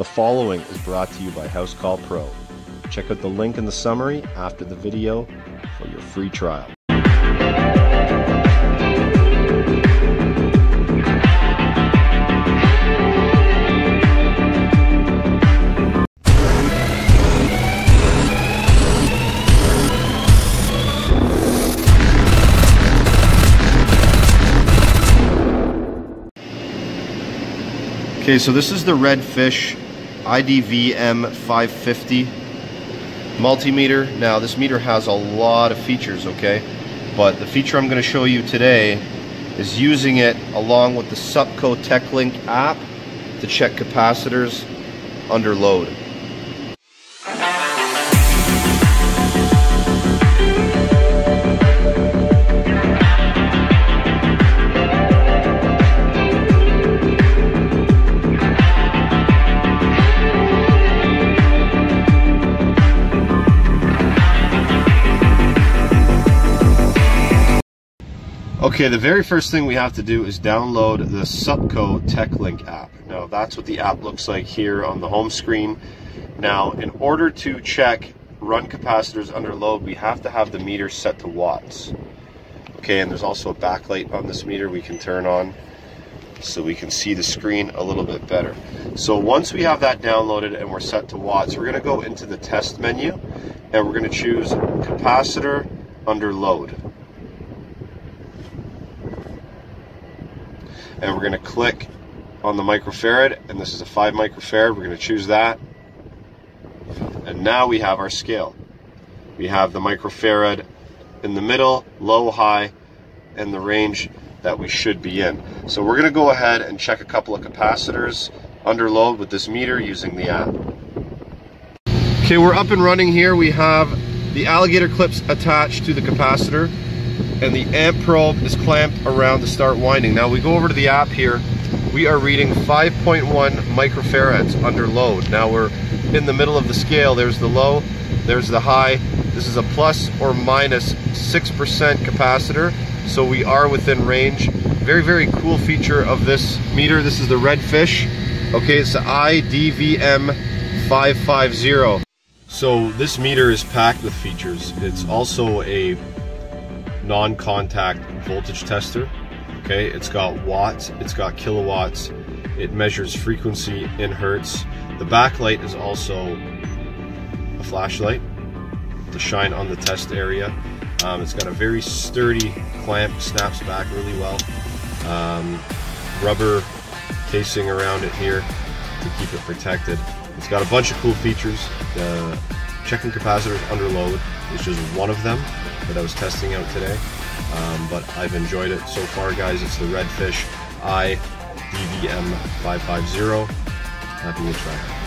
The following is brought to you by Housecall Pro. Check out the link in the summary after the video for your free trial. Okay, so this is the Redfish iDVM 550 multimeter. Now, this meter has a lot of features, okay? But the feature I'm going to show you today is using it along with the Supco TechLink app to check capacitors under load. Okay, the very first thing we have to do is download the Supco TechLink app. Now, that's what the app looks like here on the home screen. Now, in order to check run capacitors under load, we have to have the meter set to watts. Okay, and there's also a backlight on this meter we can turn on so we can see the screen a little bit better. So once we have that downloaded and we're set to watts, we're gonna go into the test menu and we're gonna choose capacitor under load. And we're going to click on the microfarad and this is a 5 microfarad. We're going to choose that. And now we have our scale. We have the microfarad in the middle low high and the range that we should be in. So we're going to go ahead and check a couple of capacitors under load with this meter using the app. Okay we're up and running here. We have the alligator clips attached to the capacitor and the amp probe is clamped around to start winding. Now we go over to the app here, we are reading 5.1 microfarads under load. Now we're in the middle of the scale, there's the low, there's the high. This is a plus or minus 6% capacitor, so we are within range. Very, very cool feature of this meter. This is the Redfish. Okay, it's the iDVM 550. So this meter is packed with features. It's also a non-contact voltage tester. Okay, it's got watts, it's got kilowatts, it measures frequency in hertz. The backlight is also a flashlight to shine on the test area. Um, it's got a very sturdy clamp, snaps back really well. Um, rubber casing around it here to keep it protected. It's got a bunch of cool features. The checking capacitors under load is just one of them that I was testing out today. Um, but I've enjoyed it so far, guys. It's the Redfish i DVM 550. Happy to try.